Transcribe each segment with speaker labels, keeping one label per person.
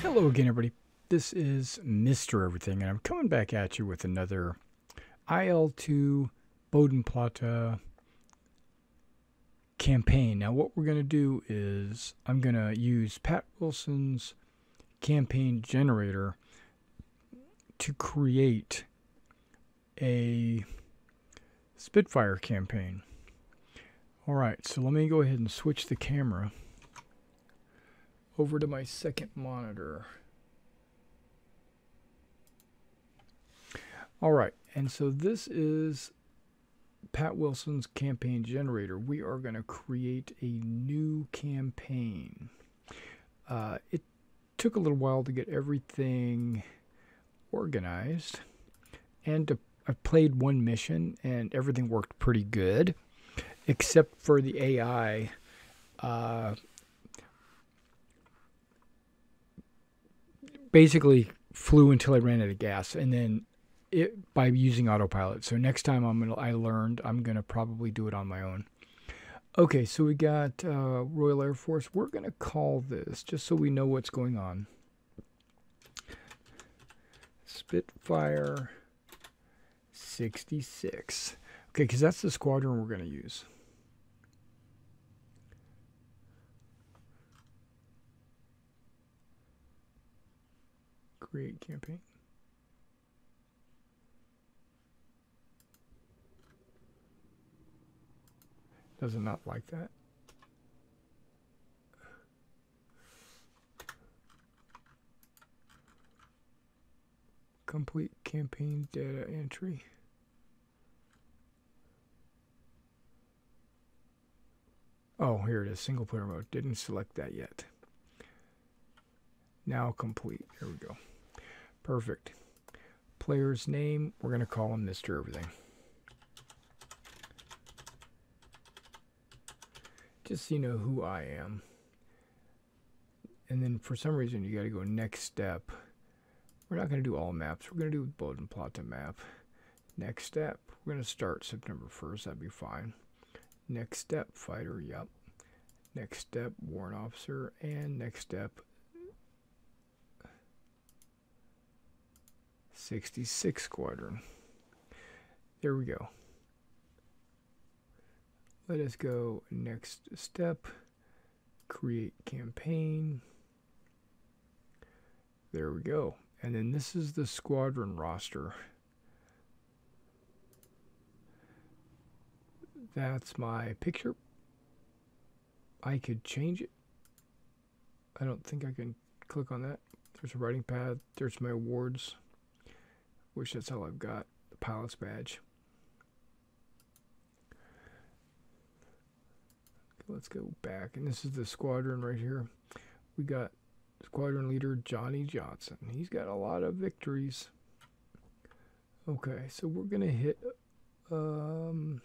Speaker 1: Hello again, everybody. This is Mr. Everything, and I'm coming back at you with another IL2 Bodenplatte campaign. Now, what we're going to do is I'm going to use Pat Wilson's campaign generator to create a Spitfire campaign. All right, so let me go ahead and switch the camera over to my second monitor. All right, and so this is Pat Wilson's campaign generator. We are going to create a new campaign. Uh, it took a little while to get everything organized, and to, I played one mission, and everything worked pretty good, except for the AI. Uh, basically flew until I ran out of gas, and then it by using autopilot. So next time I'm gonna I learned I'm gonna probably do it on my own. Okay, so we got uh, Royal Air Force. We're gonna call this just so we know what's going on. Spitfire 66. Okay, because that's the squadron we're gonna use. Create campaign. Does it not like that? Complete campaign data entry. Oh, here it is, single player mode. Didn't select that yet. Now complete. Here we go. Perfect. Player's name, we're going to call him Mr. Everything. just so you know who I am. And then for some reason you got to go next step. We're not going to do all maps. We're going to do Bodenplatte map. Next step, we're going to start September 1st. That'd be fine. Next step, fighter. Yep. Next step, warrant officer. And next step, 66 squadron. There we go. Let us go next step, create campaign. There we go. And then this is the squadron roster. That's my picture. I could change it. I don't think I can click on that. There's a writing pad. There's my awards. Wish that's all I've got. The pilot's badge. let's go back. And this is the squadron right here. We got squadron leader Johnny Johnson. He's got a lot of victories. Okay, so we're going to hit um,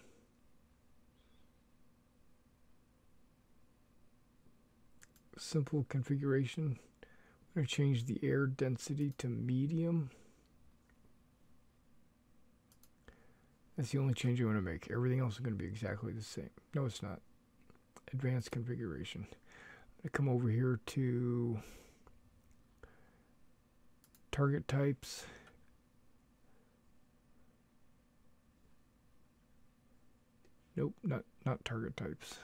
Speaker 1: simple configuration. I'm going to change the air density to medium. That's the only change I want to make. Everything else is going to be exactly the same. No, it's not advanced configuration. I come over here to target types. Nope, not not target types.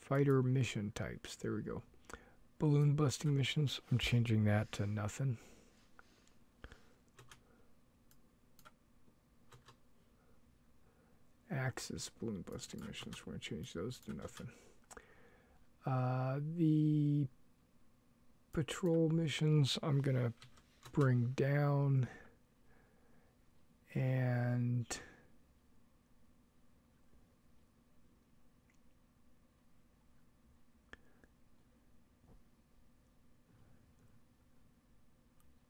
Speaker 1: Fighter mission types. There we go. Balloon busting missions. I'm changing that to nothing. Axis balloon busting missions. We're going to change those to nothing. Uh, the patrol missions I'm going to bring down and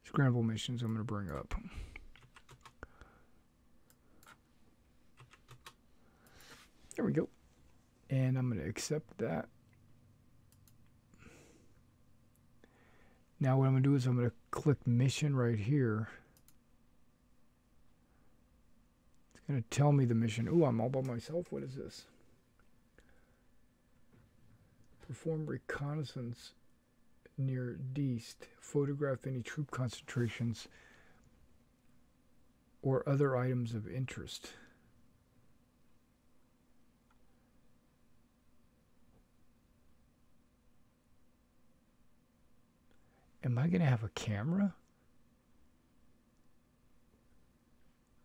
Speaker 1: scramble missions I'm going to bring up. There we go. And I'm going to accept that. Now what I'm going to do is I'm going to click mission right here. It's going to tell me the mission. Oh, I'm all by myself. What is this? Perform reconnaissance near Diest. Photograph any troop concentrations or other items of interest. Am I going to have a camera?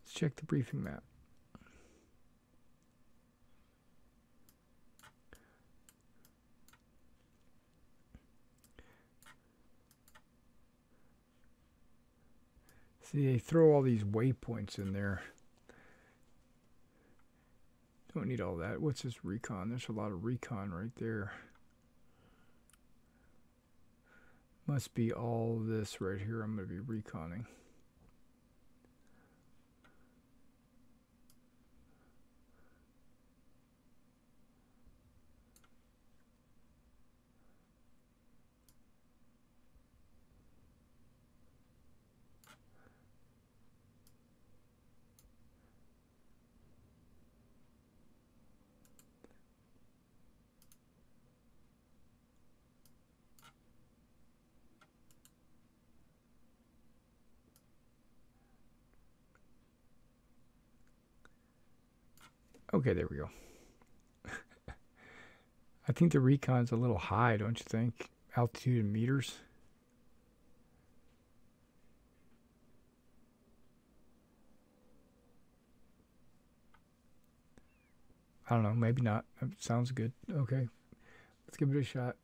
Speaker 1: Let's check the briefing map. See, they throw all these waypoints in there. Don't need all that. What's this recon? There's a lot of recon right there. Must be all this right here I'm going to be reconning. Okay, there we go. I think the recon's a little high, don't you think? Altitude in meters. I don't know, maybe not. It sounds good. Okay, let's give it a shot.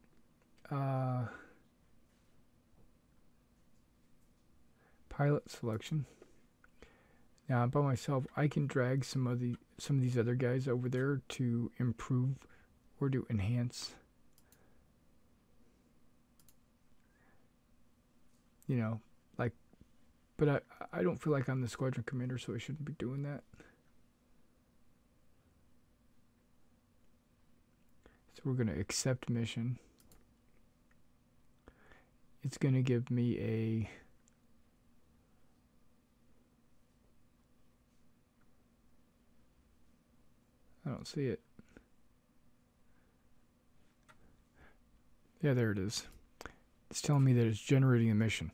Speaker 1: Uh, pilot selection. Now, by myself, I can drag some of the some of these other guys over there to improve or to enhance. You know, like, but I I don't feel like I'm the squadron commander, so I shouldn't be doing that. So we're going to accept mission. It's going to give me a I don't see it. Yeah, there it is. It's telling me that it's generating a mission.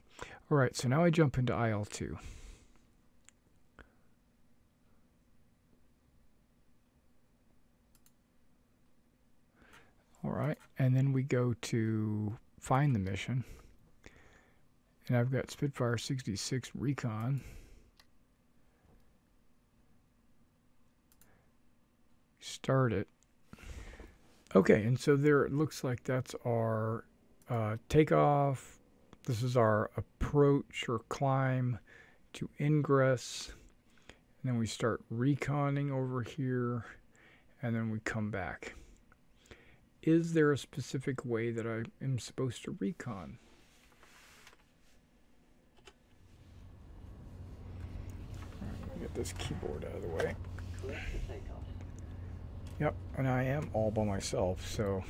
Speaker 1: All right, so now I jump into IL2. All right, and then we go to find the mission. And I've got Spitfire 66 Recon. Start it. Okay, and so there it looks like that's our uh, takeoff. This is our approach or climb to ingress. And then we start reconning over here, and then we come back. Is there a specific way that I am supposed to recon? get this keyboard out of the way. Yep, and I am all by myself, so.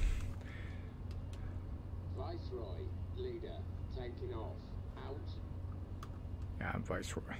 Speaker 2: Viceroy, leader, taking off. Out.
Speaker 1: Yeah, I'm Viceroy.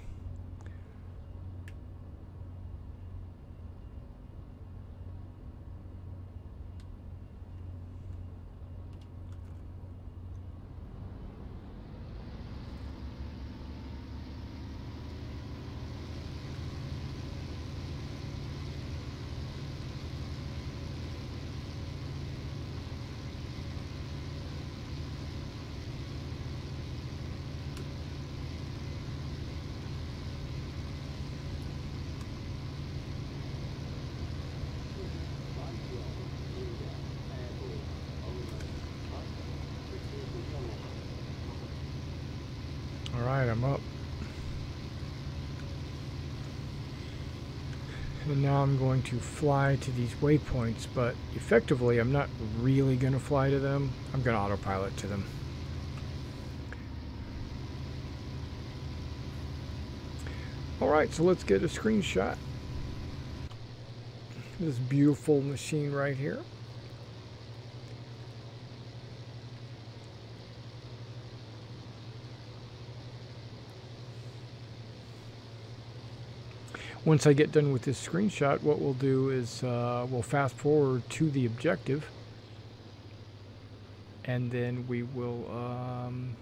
Speaker 1: right, I'm up. And I'm going to fly to these waypoints, but effectively I'm not really going to fly to them. I'm going to autopilot to them. Alright, so let's get a screenshot. This beautiful machine right here. Once I get done with this screenshot, what we'll do is uh, we'll fast forward to the objective and then we will um,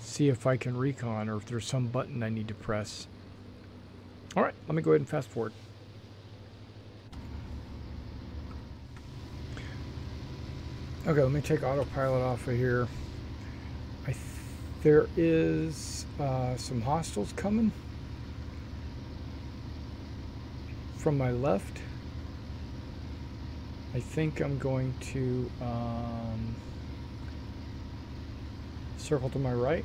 Speaker 1: see if I can recon or if there's some button I need to press. All right, let me go ahead and fast forward. Okay, let me take autopilot off of here. There is uh, some hostiles coming from my left. I think I'm going to um, circle to my right.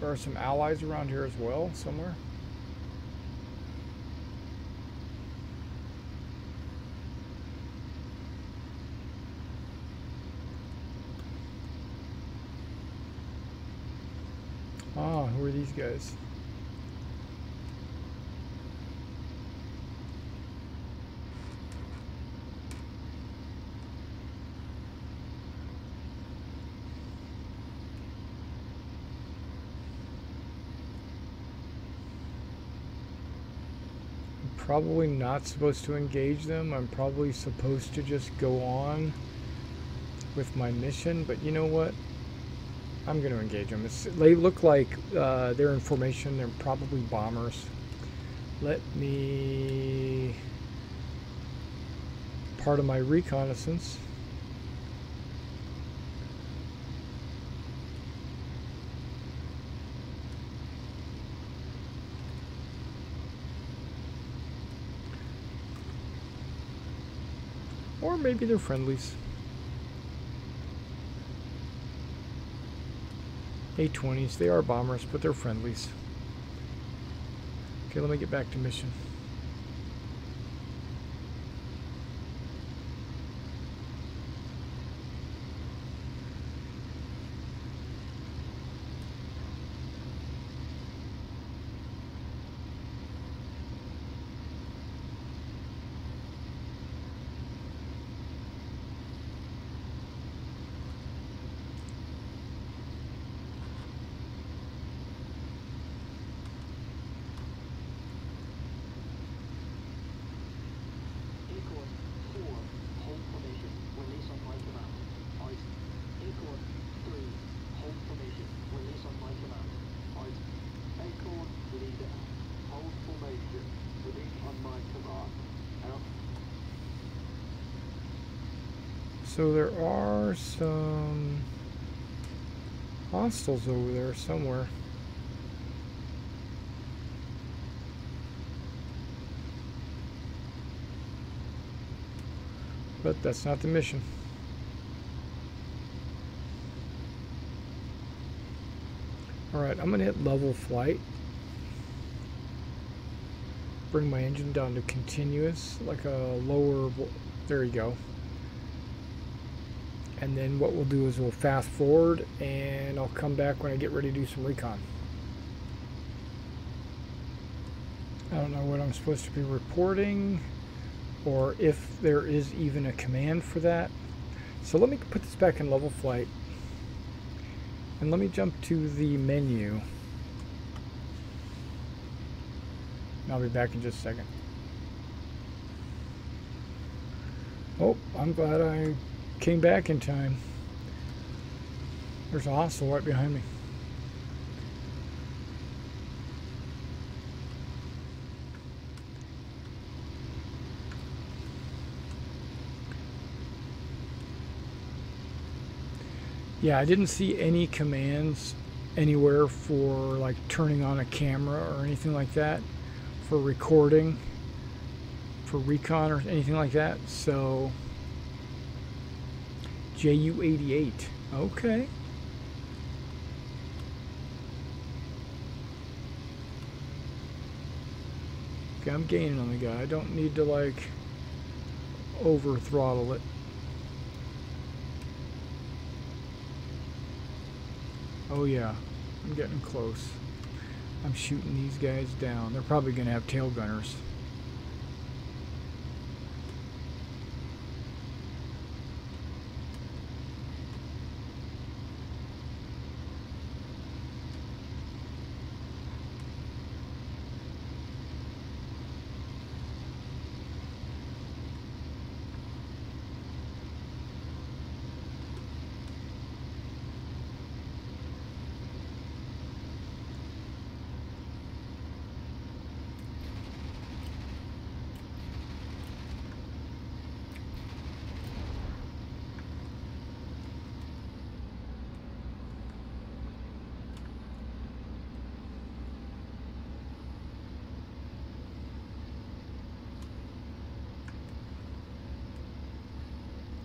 Speaker 1: There are some allies around here as well, somewhere. Ah, who are these guys? Probably not supposed to engage them. I'm probably supposed to just go on with my mission, but you know what? I'm going to engage them. It's, they look like uh, they're in formation. They're probably bombers. Let me... Part of my reconnaissance. Or maybe they're friendlies. A-20s, they are bombers, but they're friendlies. Okay, let me get back to mission.
Speaker 3: Acorn 4, hold formation, release on my command. Ice. Acorn 3, hold formation, release on my command. Ice. Acorn leader, hold formation, release on my command. Out.
Speaker 1: So there are some hostiles over there somewhere. But that's not the mission. Alright, I'm going to hit level flight. Bring my engine down to continuous, like a lower... There you go. And then what we'll do is we'll fast forward and I'll come back when I get ready to do some recon. I don't know what I'm supposed to be reporting or if there is even a command for that. So let me put this back in level flight. And let me jump to the menu. I'll be back in just a second. Oh, I'm glad I came back in time. There's a hostile right behind me. Yeah, I didn't see any commands anywhere for like turning on a camera or anything like that for recording for recon or anything like that. So JU88. Okay. Okay, I'm gaining on the guy. I don't need to like over throttle it. Oh yeah, I'm getting close. I'm shooting these guys down. They're probably going to have tail gunners.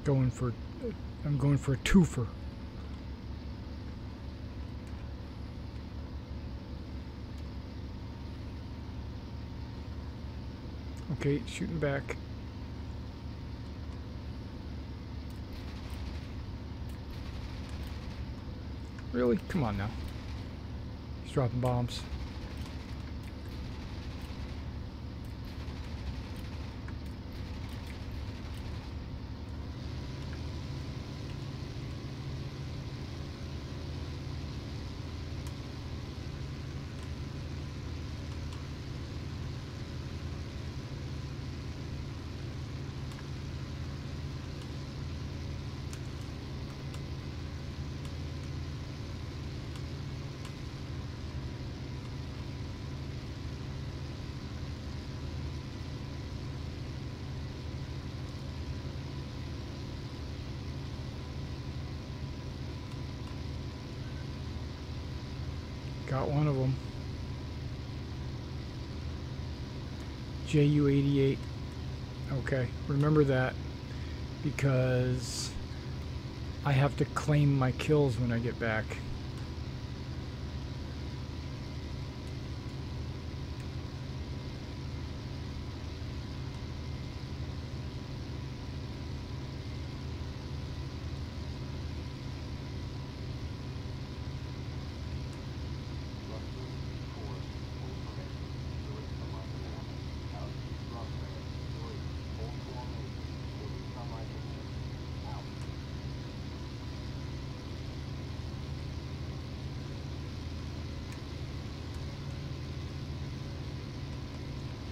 Speaker 1: Going for, I'm going for a twofer. Okay, shooting back. Really? Come on now. He's dropping bombs. Got one of them. JU88. Okay, remember that because I have to claim my kills when I get back.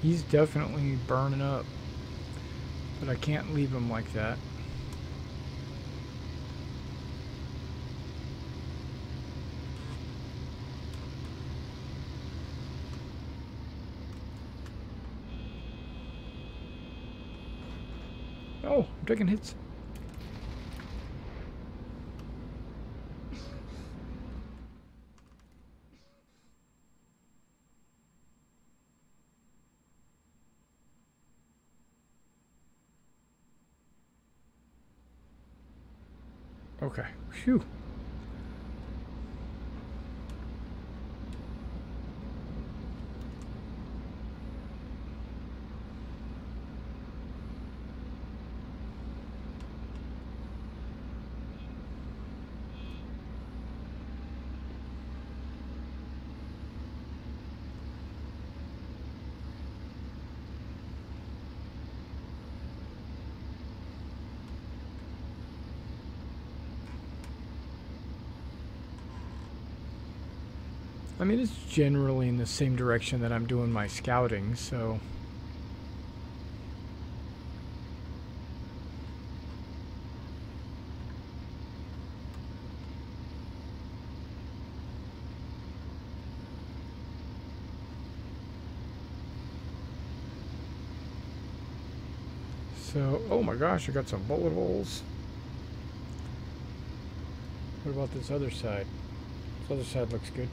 Speaker 1: He's definitely burning up. But I can't leave him like that. Oh, I'm taking hits. Okay. Phew. I mean, it's generally in the same direction that I'm doing my scouting, so... So, oh my gosh, I got some bullet holes. What about this other side? This other side looks good.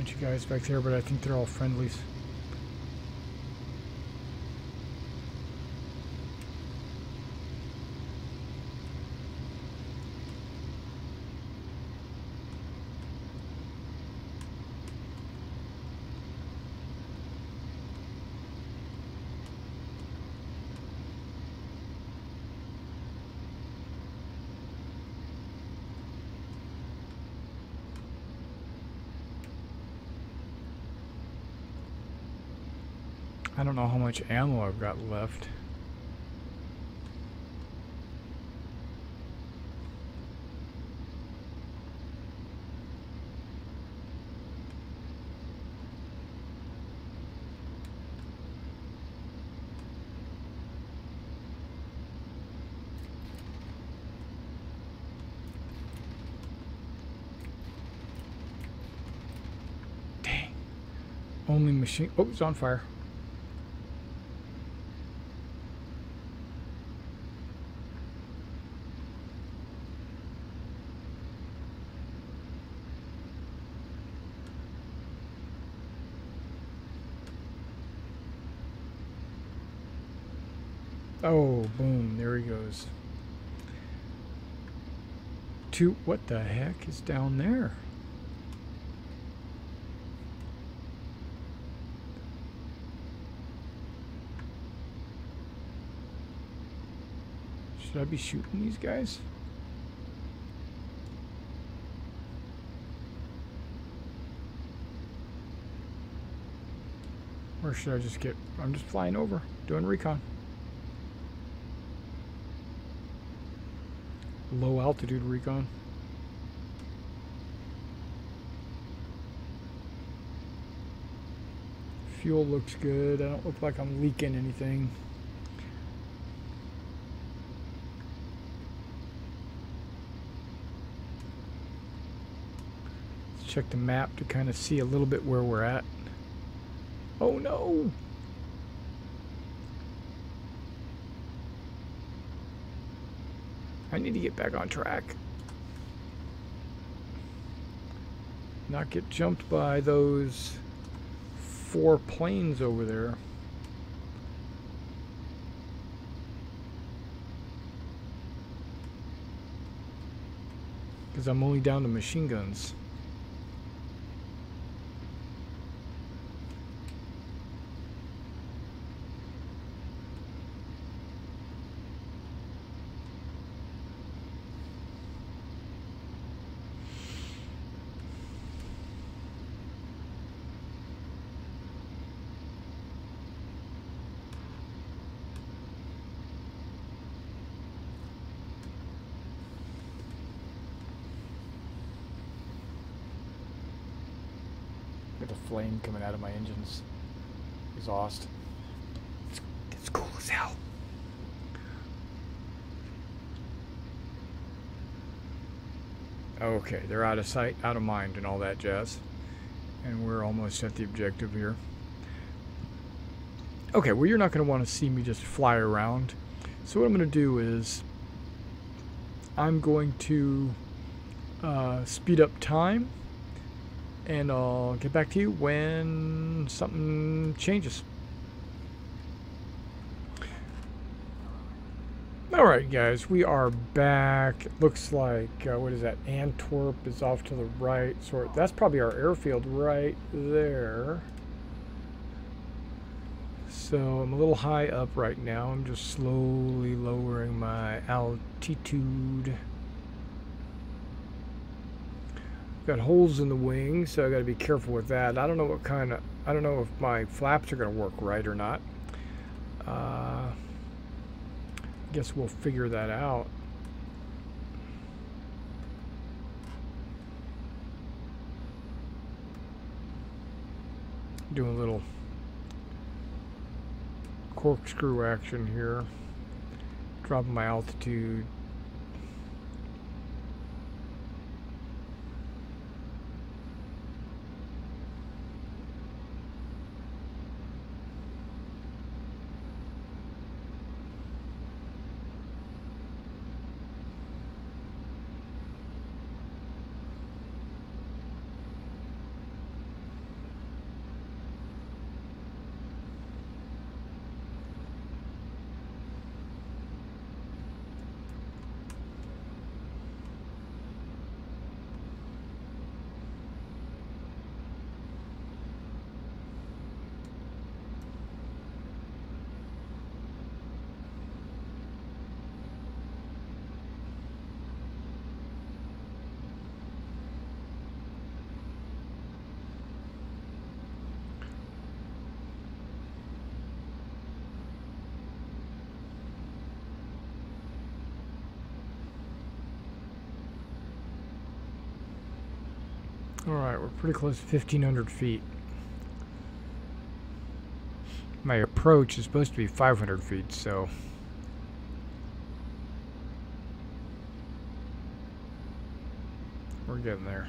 Speaker 1: Bunch of guys back there, but I think they're all friendlies. I don't know how much ammo I've got left. Dang. Only machine. Oh, it's on fire. Oh, boom, there he goes. Two, what the heck is down there? Should I be shooting these guys? Or should I just get, I'm just flying over, doing recon. Low altitude recon. Fuel looks good. I don't look like I'm leaking anything. Let's check the map to kind of see a little bit where we're at. Oh no! I need to get back on track. Not get jumped by those four planes over there. Because I'm only down to machine guns. Flame coming out of my engine's exhaust. It's, it's cool as hell. Okay, they're out of sight, out of mind, and all that jazz. And we're almost at the objective here. Okay, well, you're not going to want to see me just fly around. So, what I'm going to do is I'm going to uh, speed up time and I'll get back to you when something changes. All right, guys, we are back. Looks like uh, what is that? Antwerp is off to the right. So that's probably our airfield right there. So I'm a little high up right now. I'm just slowly lowering my altitude. Got holes in the wing, so I got to be careful with that. I don't know what kind of, I don't know if my flaps are going to work right or not. Uh, I guess we'll figure that out. Doing a little corkscrew action here. Dropping my altitude Alright, we're pretty close to 1,500 feet. My approach is supposed to be 500 feet, so... We're getting there.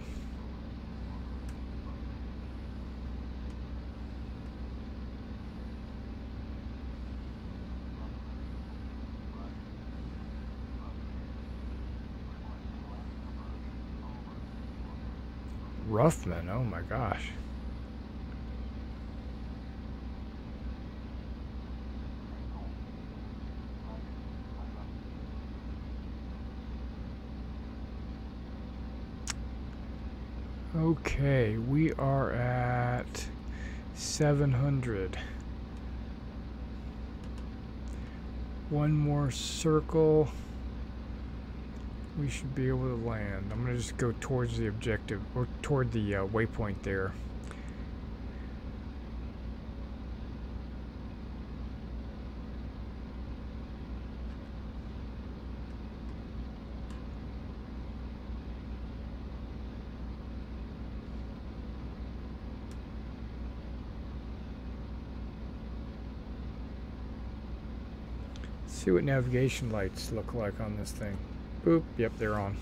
Speaker 1: Oh my gosh. Okay, we are at 700. One more circle. We should be able to land. I'm going to just go towards the objective, or toward the uh, waypoint there. See what navigation lights look like on this thing. Boop, yep, they're on.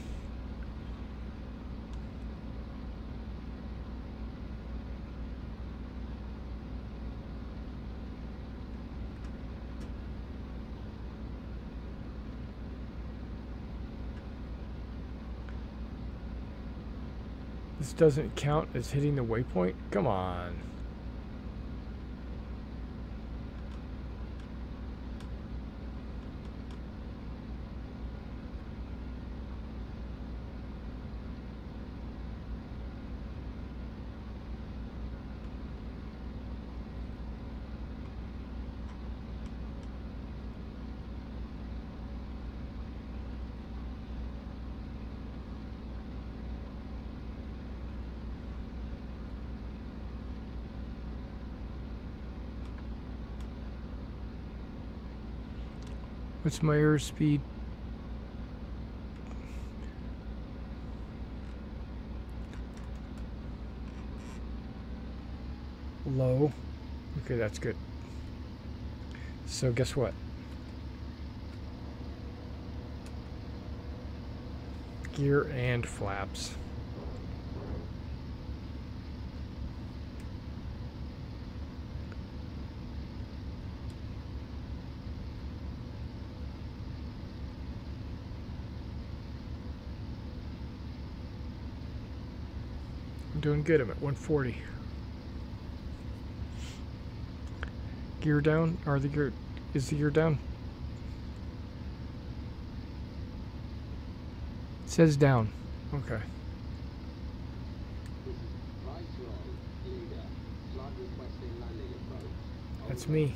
Speaker 1: This doesn't count as hitting the waypoint? Come on. What's my airspeed? Low. Okay, that's good. So guess what? Gear and flaps. I'm doing good. I'm at 140. Gear down? Are the gear... Is the gear down? It says down. Okay. That's me.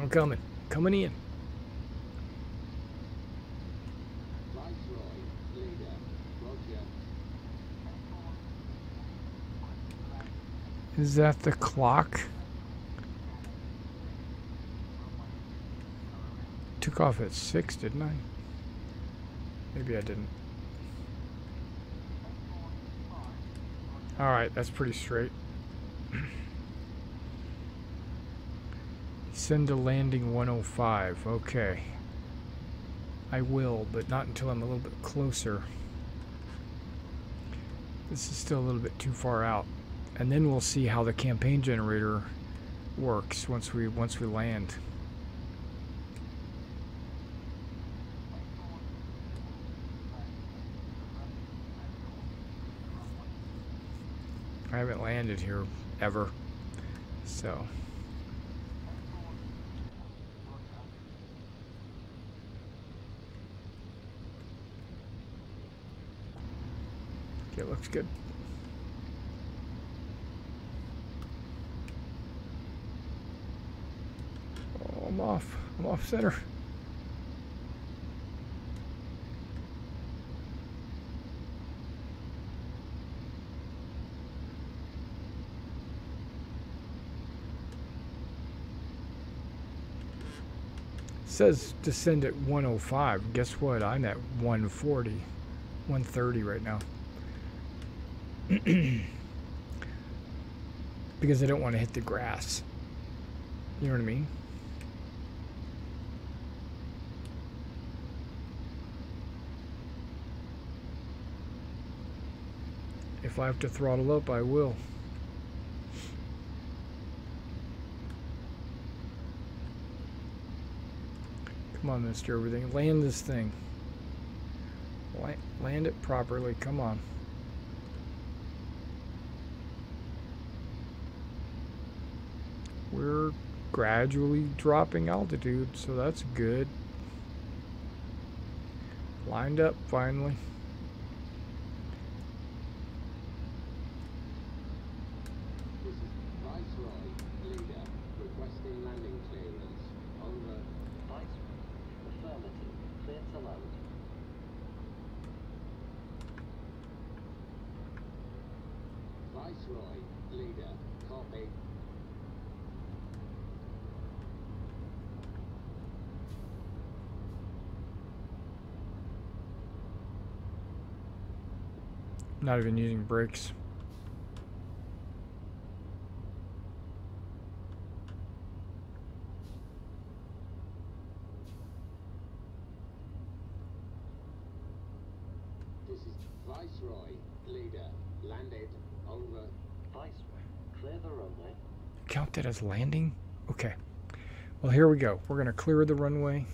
Speaker 1: I'm coming. Coming in.
Speaker 2: Viceroy, leader. Roger.
Speaker 1: Is that the clock? Took off at 6, didn't I? Maybe I didn't. Alright, that's pretty straight. Send to landing 105. Okay. I will, but not until I'm a little bit closer. This is still a little bit too far out. And then we'll see how the campaign generator works once we once we land. I haven't landed here ever, so. Okay, looks good. Oh, I'm off. I'm off center. says descend at 105. Guess what? I'm at 140, 130 right now. because I don't want to hit the grass. You know what I mean? If I have to throttle up, I will. Come on, Mr. Everything. Land this thing. Land it properly. Come on. We're gradually dropping altitude, so that's good. Lined up finally. Not even using brakes.
Speaker 2: This is Viceroy, leader. Landed. Over.
Speaker 3: Viceroy, clear the runway.
Speaker 1: Count that as landing? Okay. Well, here we go. We're going to clear the runway.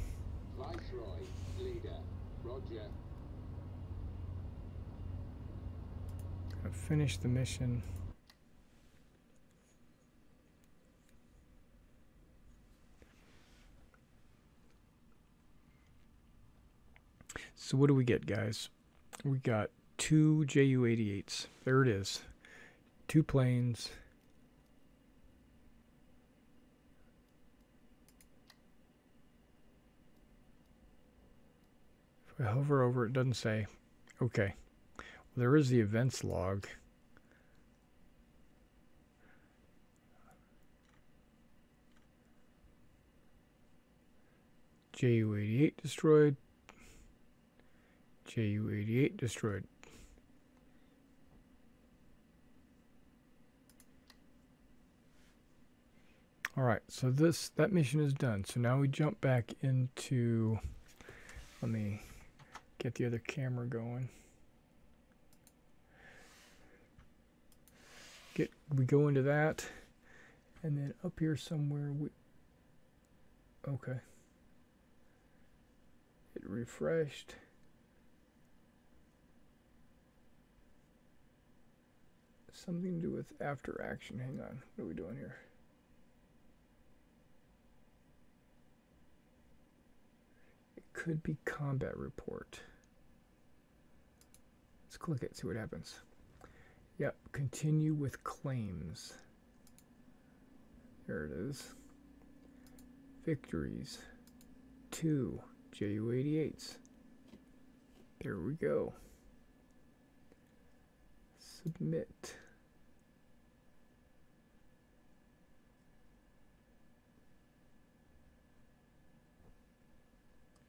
Speaker 1: Finish the mission. So what do we get, guys? We got two Ju-88s. There it is. Two planes. If I hover over it, doesn't say. Okay. There is the events log. Ju-88 destroyed. Ju-88 destroyed. All right, so this that mission is done. So now we jump back into. Let me get the other camera going. Get we go into that, and then up here somewhere we. Okay it refreshed. Something to do with after action. Hang on. What are we doing here? It could be combat report. Let's click it, see what happens. Yep, continue with claims. There it is. Victories. Two. Ju-88s. There we go. Submit.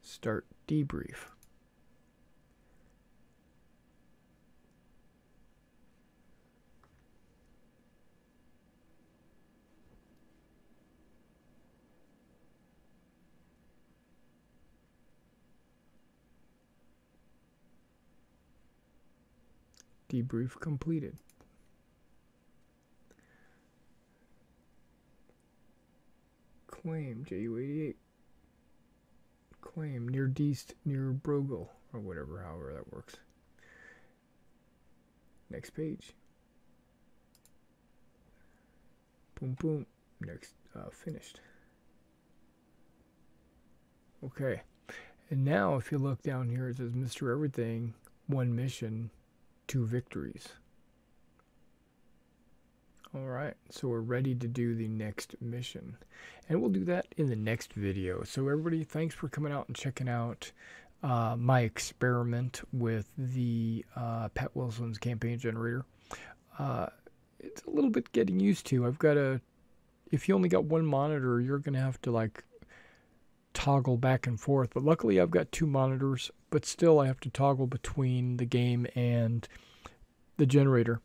Speaker 1: Start debrief. Debrief completed. claim JU88. Claim near Diest, near Brogel, or whatever, however that works. Next page. Boom, boom. Next, uh, finished. Okay. And now, if you look down here, it says Mr. Everything, one mission, two victories. All right, so we're ready to do the next mission. And we'll do that in the next video. So everybody, thanks for coming out and checking out uh, my experiment with the uh, Pat Wilson's campaign generator. Uh, it's a little bit getting used to. I've got a, if you only got one monitor, you're going to have to like toggle back and forth. But luckily I've got two monitors, but still I have to toggle between the game and the generator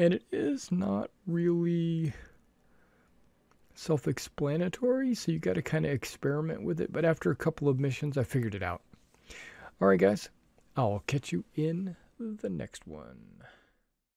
Speaker 1: and it is not really self explanatory, so you got to kind of experiment with it. But after a couple of missions, I figured it out. All right, guys, I'll catch you in the next one.